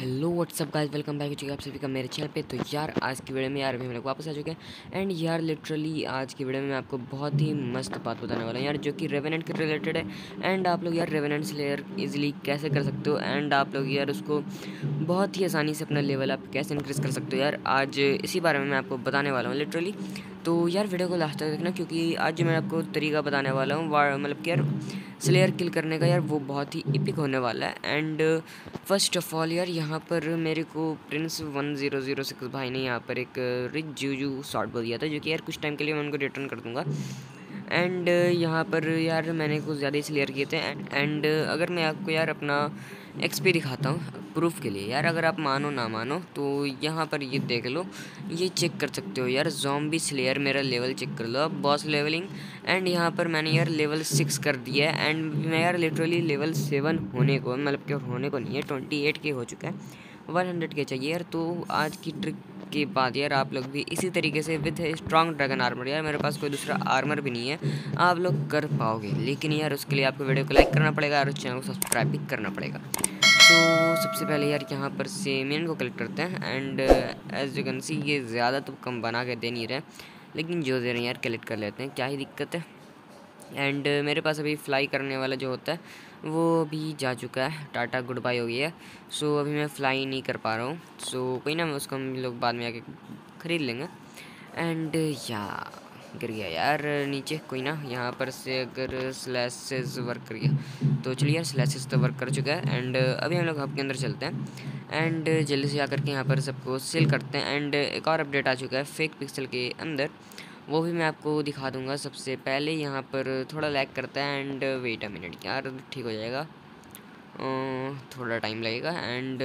Hello whatsapp guys welcome back हो चुके आप सभी का मेरे चैनल पे। तो यार, आज की वीडियो में यार अभी हम लोग वापस आ चुके हैं। एंड यार लिटरली आज की वीडियो में मैं आपको बहुत ही मस्त बात बताने वाला हूँ। यार, जो कि रेवेनेंट के रिलेटेड है। एंड आप लोग यार रेवेनेंट स्लेयर इजीली कैसे कर सकते हो? एंड आप लोग यार उसको बहुत ही आसानी से अपना लेवल आप कैसे इंक्रीज़ कर सकते हो? यार, आज इसी बारे में मैं आपको बताने वाला हूँ। लिटरली तो यार वीडियो को लास्ट तक देखना क्योंकि आज मैं आपको तरीका बताने वाला हूँ। मतलब कि यार स्लेयर किल करने का यार वो बहुत ही इपिक होने वाला है। एंड फ़र्स्ट ऑफ़ ऑल यार यहाँ पर मेरे को prince one zero zero six भाई ने यहाँ पर एक रिच जू शॉट बोल दिया था, जो कि यार कुछ टाइम के लिए मैं उनको रिटर्न कर दूँगा। एंड, यहाँ पर यार मैंने कुछ ज़्यादा ही स्लेयर किए थे एंड अगर मैं आपको यार अपना एक्सपी दिखाता हूँ प्रूफ के लिए। यार अगर आप मानो ना मानो तो यहाँ पर ये देख लो, ये चेक कर सकते हो यार। जॉम्बी स्लेयर मेरा लेवल चेक कर लो अब बॉस लेवलिंग एंड यहाँ पर मैंने यार लेवल सिक्स कर दिया है। एंड मैं यार लिटरली लेवल सेवन होने को मतलब कि होने को नहीं है ट्वेंटी एट के हो चुका है। वन हंड्रेड के चाहिए यार। तो आज की ट्रिक के बाद यार आप लोग भी इसी तरीके से विद स्ट्रॉन्ग ड्रैगन आर्मर यार मेरे पास कोई दूसरा आर्मर भी नहीं है आप लोग कर पाओगे। लेकिन यार उसके लिए आपको वीडियो को लाइक करना पड़ेगा और चैनल को सब्सक्राइब भी करना पड़ेगा। तो सबसे पहले यार यहाँ पर सेमियन को कलेक्ट करते हैं and as you can see ये ज़्यादा तो कम बना के दे नहीं रहे लेकिन जो दे रहे हैं यार कलेक्ट कर लेते हैं क्या ही दिक्कत है। एंड uh, मेरे पास अभी फ्लाई करने वाला जो होता है वो अभी जा चुका है। टाटा गुड बाय हो गई है सो अभी मैं फ्लाई नहीं कर पा रहा हूँ। सो कोई ना, उसको हम लोग बाद में आके ख़रीद लेंगे। एंड या गिर गया यार नीचे। कोई ना, यहाँ पर से अगर स्लैसेस वर्क कर गया तो चलिए यार स्लैसेस तो वर्क कर चुका है। एंड अभी हम लोग हब के अंदर चलते हैं। एंड जल्दी से आकर के यहाँ पर सबको सेल करते हैं। एंड एक और अपडेट आ चुका है फेक पिक्सल के अंदर। वो भी मैं आपको दिखा दूँगा सबसे पहले। यहाँ पर थोड़ा लैक करता है एंड वेट अ मिनट यार, ठीक हो जाएगा। थोड़ा टाइम लगेगा एंड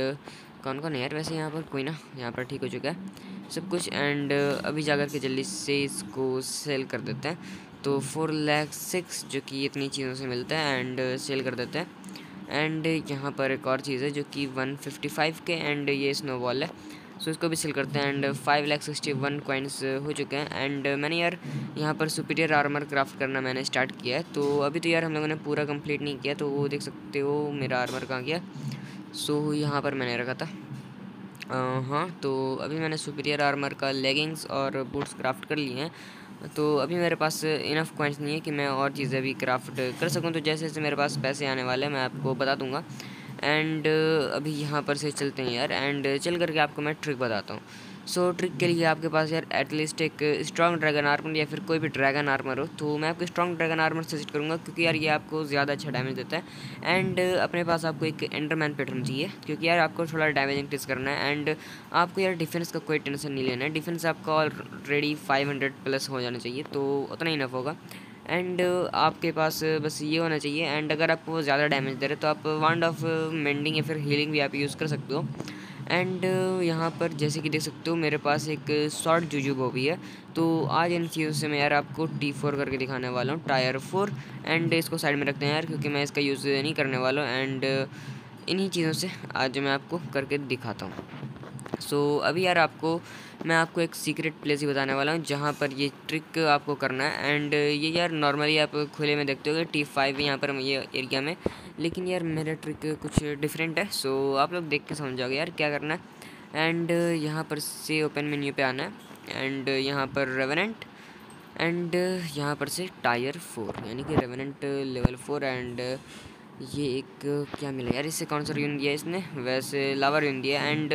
कौन कौन है यार वैसे यहाँ पर? कोई ना, यहाँ पर ठीक हो चुका है सब कुछ एंड अभी जाकर के जल्दी से इसको सेल कर देते हैं। तो फोर लैख सिक्स जो कि इतनी चीज़ों से मिलता है एंड सेल कर देते हैं। एंड यहाँ पर एक और चीज़ है जो कि वन फिफ्टी फाइव के एंड ये स्नो बॉल है। सो इसको भी सेल करते हैं and five lakh sixty one coins हो चुके हैं। एंड मैंने यार यहाँ पर सुपीरियर आर्मर क्राफ्ट करना मैंने स्टार्ट किया है। तो अभी तो यार हम लोगों ने पूरा कंप्लीट नहीं किया तो वो देख सकते हो मेरा आर्मर कहाँ गया। सो so, यहाँ पर मैंने रखा था। हाँ तो अभी मैंने सुपीरियर आर्मर का लेगिंग्स और बूट्स क्राफ्ट कर लिए हैं। तो अभी मेरे पास इनफ कॉइंट्स नहीं है कि मैं और चीज़ें भी क्राफ्ट कर सकूँ। तो जैसे जैसे मेरे पास पैसे आने वाले हैं मैं आपको बता दूँगा। एंड अभी यहाँ पर से चलते हैं यार। एंड चल करके आपको मैं ट्रिक बताता हूँ। सो so, ट्रिक के लिए आपके पास यार एटलीस्ट एक स्ट्रॉन्ग ड्रैगन आर्मर या फिर कोई भी ड्रैगन आर्मर हो। तो मैं आपको स्ट्रॉन्ग ड्रैगन आर्मर सजेस्ट करूँगा क्योंकि यार ये आपको ज़्यादा अच्छा डैमेज देता है। एंड अपने पास आपको एक एंडरमैन पैटर्न चाहिए। क्योंकि यार आपको थोड़ा डैमेज इंक्रीज करना है। एंड आपको यार डिफेंस का कोई टेंशन नहीं लेना है। डिफेंस आपका ऑलरेडी फाइव हंड्रेड प्लस हो जाना चाहिए। तो उतना ही नफ होगा। एंड आपके पास, बस ये होना चाहिए, एंड अगर आपको ज़्यादा डैमेज दे रहे तो आप वांड ऑफ़ मेंडिंग या फिर हीलिंग भी आप यूज़ कर सकते हो। एंड यहाँ पर जैसे कि देख सकते हो, मेरे पास एक शॉर्ट जूजू भी है तो आज इन चीज़ों से मैं यार आपको टी फोर करके दिखाने वाला हूँ, टायर फोर, एंड इसको साइड में रखते हैं यार, क्योंकि मैं इसका यूज़ नहीं करने वाला हूँ, एंड इन्हीं चीज़ों से आज मैं आपको करके दिखाता हूँ। सो so, अभी यार आपको मैं आपको एक सीक्रेट प्लेस ही बताने वाला हूँ जहाँ पर ये ट्रिक आपको करना है। एंड ये यार नॉर्मली आप खुले में देखते हो टी फाइव यहाँ पर ये एरिया में। लेकिन यार मेरा ट्रिक कुछ डिफरेंट है सो so, आप लोग देख के समझ जाओगे यार क्या करना है। एंड यहाँ पर से ओपन मेन्यू पे आना है। एंड यहाँ पर रेवनेंट एंड यहाँ पर से टायर फोर यानी कि रेवनेंट लेवल फोर एंड ये एक क्या मिला यार इससे कौन सा यून दिया इसने? वैसे लावर यून दिया एंड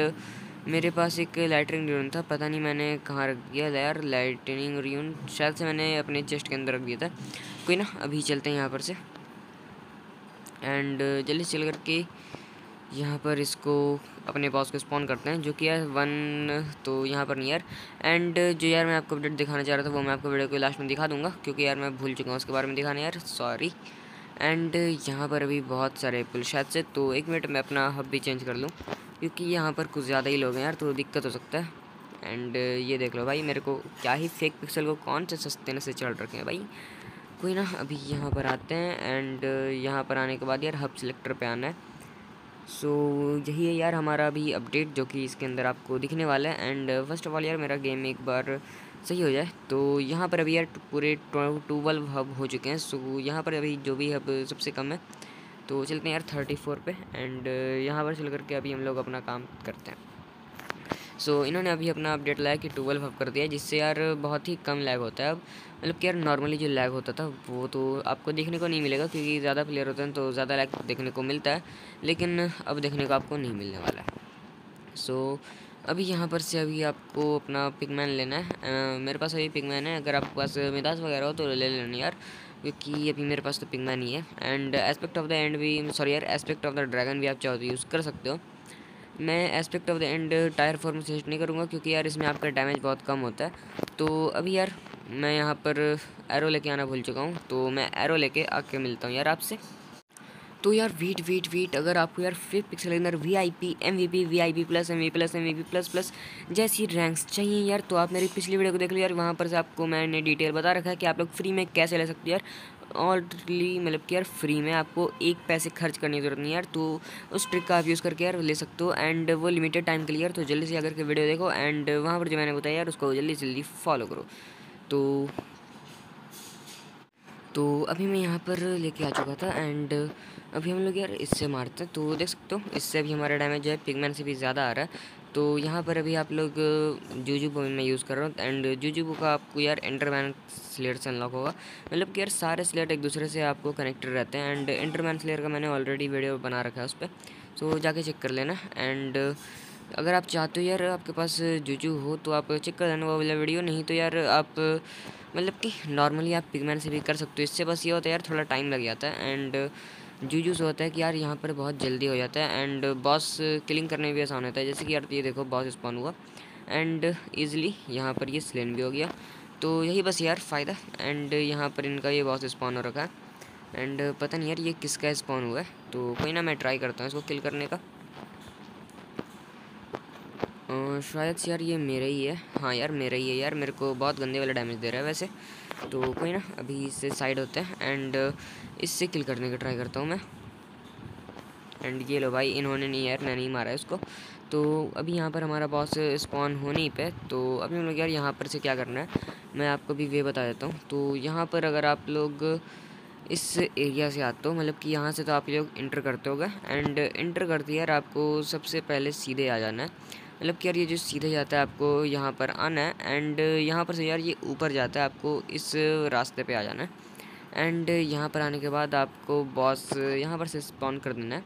मेरे पास एक लाइटनिंग रियून था, पता नहीं मैंने कहाँ रख दिया यार लाइटनिंग रियून शायद से मैंने अपने चेस्ट के अंदर रख दिया था। कोई ना, अभी चलते हैं यहाँ पर से। एंड जल्दी चल करके यहाँ पर इसको अपने बॉस को स्पॉन करते हैं, जो कि यार वन तो यहाँ पर नहीं यार। एंड जो यार मैं आपको अपडेट दिखाना चाह रहा था, वो मैं आपको वीडियो को लास्ट में दिखा दूँगा, क्योंकि यार मैं भूल चुका हूँ उसके बारे में दिखाना यार सॉरी एंड यहाँ पर अभी बहुत सारे पुल शायद से तो एक मिनट मैं अपना हब भी चेंज कर लूँ। क्योंकि यहाँ पर कुछ ज़्यादा ही लोग हैं यार तो दिक्कत हो सकता है। एंड ये देख लो भाई मेरे को क्या ही फेक पिक्सल को कौन से सस्ते से चढ़ रखे हैं भाई। कोई ना अभी यहाँ पर आते हैं एंड यहाँ पर आने के बाद यार हब सिलेक्टर पे आना है। सो so, यही है यार हमारा अभी अपडेट जो कि इसके अंदर आपको दिखने वाला है। एंड फ़र्स्ट ऑफ़ ऑल यार मेरा गेम एक बार सही हो जाए। तो यहाँ पर अभी यार पूरे ट्वेल्व हब हो चुके हैं। सो so, यहाँ पर अभी जो भी हब सबसे कम है तो चलते हैं यार थर्टी फोर पे एंड यहाँ पर चल करके अभी हम लोग अपना काम करते हैं। सो so, इन्होंने अभी अपना अपडेट लाया कि ट्वेल्व अप कर दिया जिससे यार बहुत ही कम लैग होता है। अब मतलब कि यार नॉर्मली जो लैग होता था वो तो आपको देखने को नहीं मिलेगा क्योंकि ज़्यादा प्लेयर होते हैं तो ज़्यादा लैग देखने को मिलता है लेकिन अब देखने को आपको नहीं मिलने वाला है। सो so, अभी यहाँ पर से अभी आपको अपना पिगमैन लेना है। आ, मेरे पास अभी पिगमैन है अगर आपके पास मिदास वगैरह हो तो ले लेना यार। क्योंकि अभी मेरे पास तो पिंगमा नहीं है। And aspect of the end भी सॉरी यार एस्पेक्ट ऑफ़ द ड्रैगन भी आप चाहो तो यूज़ कर सकते हो। मैं aspect of the end tier form suggest नहीं करूँगा क्योंकि यार इसमें आपका डैमेज बहुत कम होता है। तो अभी यार, मैं यहाँ पर एरो लेके आना भूल चुका हूँ। तो मैं एरो लेके आके मिलता हूँ यार आपसे। तो यार वीट वीट वीट, अगर आपको यार फिफ्थ पिक्सल अंदर V I P M V P V I P plus M V plus M V P plus plus जैसी रैंक्स चाहिए यार तो आप मेरी पिछली वीडियो को देख लो यार, वहाँ पर से आपको मैंने डिटेल बता रखा है कि आप लोग फ्री में कैसे ले सकते हो यार। ऑलरेडी मतलब कि यार फ्री में आपको एक पैसे खर्च करने की ज़रूरत नहीं यार तो उस ट्रिक का आप यूज़ करके यार ले सकते हो एंड वो लिमिटेड टाइम के लिए यार तो जल्दी से अगर के वीडियो देखो एंड वहाँ पर जो मैंने बताया यार, उसको जल्दी जल्दी फॉलो करो। तो तो अभी मैं यहाँ पर लेके आ चुका था एंड अभी हम लोग यार इससे मारते हैं। तो देख सकते हो, इससे अभी हमारा डैमेज है पिगमैन से भी ज़्यादा आ रहा है। तो यहाँ पर अभी आप लोग जूजूबो मैं यूज़ कर रहा हूँ एंड जूजूबो का आपको यार एंडरमैन स्लेयर से अनलॉक होगा। मतलब कि यार सारे स्लेट एक दूसरे से आपको कनेक्टेड रहते हैं एंड एंडरमैन स्लेयर का मैंने ऑलरेडी वीडियो बना रखा है उस पर सो जाके चेक कर लेना एंड अगर आप चाहते हो यार आपके पास जूजू हो तो आप चेक कर देना वो वाला वीडियो नहीं तो यार आप मतलब कि नॉर्मली आप पिगमैन से भी कर सकते हो। इससे बस ये होता है यार, थोड़ा टाइम लग जाता है एंड जूजू से होता है कि यार यहाँ पर बहुत जल्दी हो जाता है एंड बॉस किलिंग करने में भी आसान होता है। जैसे कि यार ये देखो बॉस स्पॉन हुआ एंड ईज़िली यहाँ पर ये स्लेन भी हो गया। तो यही बस यार फ़ायदा एंड यहाँ पर इनका ये बॉस स्पॉन हो रखा है। एंड पता नहीं यार ये किसका स्पॉन हुआ है। तो कोई ना मैं ट्राई करता हूँ इसको किल करने का। शायद से यार ये मेरा ही है। हाँ यार, मेरा ही है यार। मेरे को बहुत गंदे वाला डैमेज दे रहा है वैसे। तो कोई ना, अभी इससे साइड होते हैं एंड इससे किल करने का ट्राई करता हूँ मैं। एंड ये लो भाई, इन्होंने नहीं यार मैं नहीं मारा इसको तो अभी यहाँ पर हमारा बॉस स्पॉन होने ही पे तो अभी हम लोग यार यहाँ पर से क्या करना है, मैं आपको भी वे बता देता हूँ। तो यहाँ पर अगर आप लोग इस एरिया से आते हो मतलब कि यहाँ से तो आप लोग इंटर करते हो एंड इंटर करते यार आपको सबसे पहले सीधे आ जाना है। मतलब कि यार ये जो सीधे जाता है आपको यहाँ पर आना है एंड यहाँ पर से यार ये ऊपर जाता है आपको इस रास्ते पे आ जाना है। एंड यहाँ पर आने के बाद आपको बॉस यहाँ पर से स्पॉन कर देना है।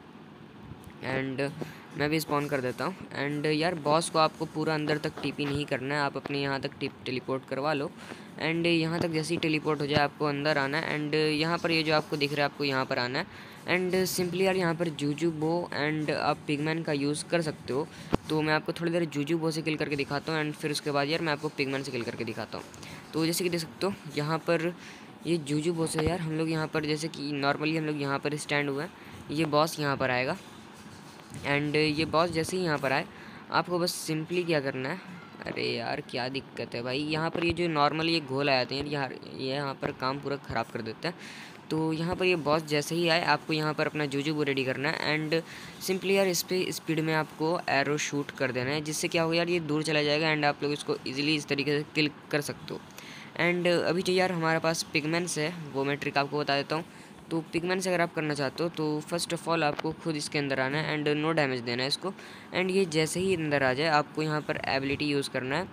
एंड मैं भी स्पॉन कर देता हूँ। एंड यार बॉस को आपको पूरा अंदर तक टीपी नहीं करना है। आप अपने यहाँ तक टिप टेलीपोर्ट करवा लो। एंड यहाँ तक जैसे ही टेलीपोर्ट हो जाए, आपको अंदर आना है। एंड यहाँ पर ये यह जो आपको दिख रहा है, आपको यहाँ पर आना है। एंड सिंपली यार, यहाँ पर जूजू बो एंड आप पिगमैन का यूज़ कर सकते हो। तो मैं आपको थोड़ी देर जूजू बो से किल करके दिखाता हूँ। एंड फिर उसके बाद यार, मैं आपको पिगमैन से किल करके दिखाता हूँ। तो जैसे कि देख सकते हो, यहाँ पर ये जूजू बो से यार, हम लोग यहाँ पर जैसे कि नॉर्मली हम लोग यहाँ पर स्टैंड हुए हैं। ये बॉस यहाँ पर आएगा। एंड ये बॉस जैसे ही यहाँ पर आए, आपको बस सिंपली क्या करना है? अरे यार, क्या दिक्कत है भाई? यहाँ पर ये जो नॉर्मल ये घोल आए थे यार यहाँ, ये यहाँ पर काम पूरा ख़राब कर देता है। तो यहाँ पर ये बॉस जैसे ही आए, आपको यहाँ पर अपना जूजू रेडी करना है एंड सिंपली यार इस पर स्पीड में आपको एरो शूट कर देना है, जिससे क्या होगा यार, ये दूर चला जाएगा एंड आप लोग इसको ईजिली इस तरीके से किल कर सकते हो। एंड अभी जो यार हमारे पास पिगमेंट्स है, वो मैं ट्रिक आपको बता देता हूँ। तो पिगमेंट से अगर आप करना चाहते हो तो फ़र्स्ट ऑफ़ ऑल आपको खुद इसके अंदर आना है एंड नो डैमेज देना है इसको। एंड ये जैसे ही अंदर आ जाए, आपको यहाँ पर एबिलिटी यूज़ करना है।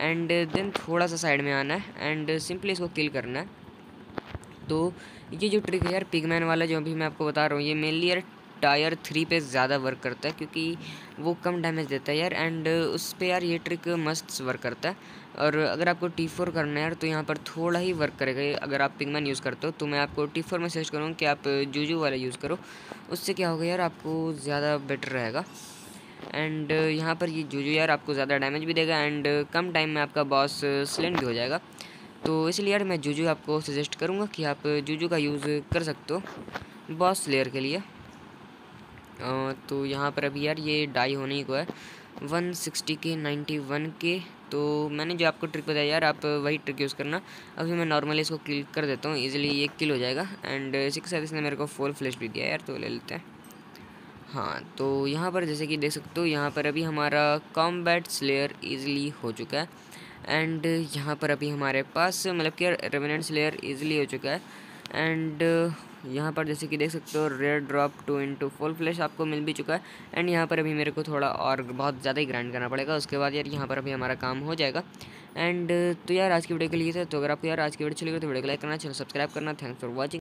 एंड देन थोड़ा सा साइड में आना है एंड सिंपली इसको किल करना है। तो ये जो ट्रिक है यार पिगमैन वाला जो अभी मैं आपको बता रहा हूँ, ये मेनली यार टायर थ्री पे ज़्यादा वर्क करता है क्योंकि वो कम डैमेज देता है यार एंड उस पर यार ये ट्रिक मस्त वर्क करता है। और अगर आपको टी फोर करना है यार तो यहाँ पर थोड़ा ही वर्क करेगा। अगर आप पिगमैन यूज़ करते हो तो मैं आपको टी फोर में सजेस्ट करूँगा कि आप जूजू वाला यूज़ करो। उससे क्या होगा यार, आपको ज़्यादा बेटर रहेगा। एंड यहाँ पर ये जूजू यार आपको ज़्यादा डैमेज भी देगा एंड कम टाइम में आपका बॉस स्लेंड भी हो जाएगा। तो इसलिए यार मैं जूजू आपको सजेस्ट करूँगा कि आप जूजू का यूज़ कर सकते हो बॉस लेयर के लिए। तो यहाँ पर अभी यार ये डाई होने को है। वन सिक्सटी के नाइन्टी वन के तो मैंने जो आपको ट्रिक बताया यार, आप वही ट्रिक यूज़ करना। अभी मैं नॉर्मली इसको किल कर देता हूँ इजीली ये किल हो जाएगा। एंड इसी के साथ इसने मेरे को फुल फ्लैश भी दिया यार तो ले लेते हैं। हाँ तो यहाँ पर जैसे कि देख सकते हो, यहाँ पर अभी हमारा कॉम्बैट स्लेयर ईजिली हो चुका है। एंड यहाँ पर अभी हमारे पास मतलब कि रेमिनेंट स्लेयर ईजिली हो चुका है। एंड यहाँ पर जैसे कि देख सकते हो rare drop two into full flash आपको मिल भी चुका है। एंड यहाँ पर अभी मेरे को थोड़ा और बहुत ज़्यादा ही ग्राइंड करना पड़ेगा। उसके बाद यार यहाँ पर अभी हमारा काम हो जाएगा। एंड तो यार आज की वीडियो के लिए थे तो अगर आपको यार आज की वीडियो चलेगी तो वीडियो को लाइक करना चैनल सब्सक्राइब करना। Thanks for watching